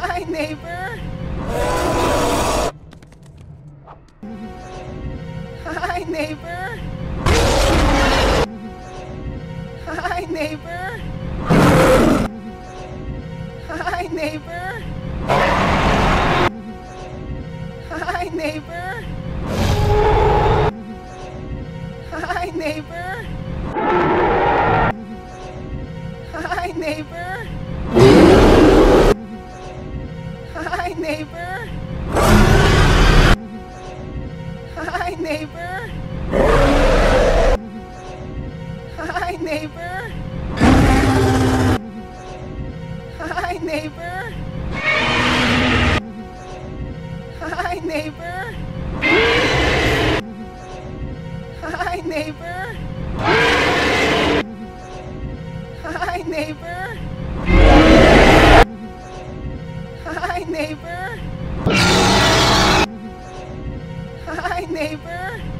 neighbor. Hi, neighbor. Hi, neighbor. Hi, neighbor. Hi, neighbor. Hi, neighbor. Hi, neighbor. Hi, neighbor. Neighbor. Hi, neighbor. Hi, neighbor. Hi, neighbor. Hi, neighbor. Hi, neighbor. Hi, neighbor. Hi, neighbor. Neighbor.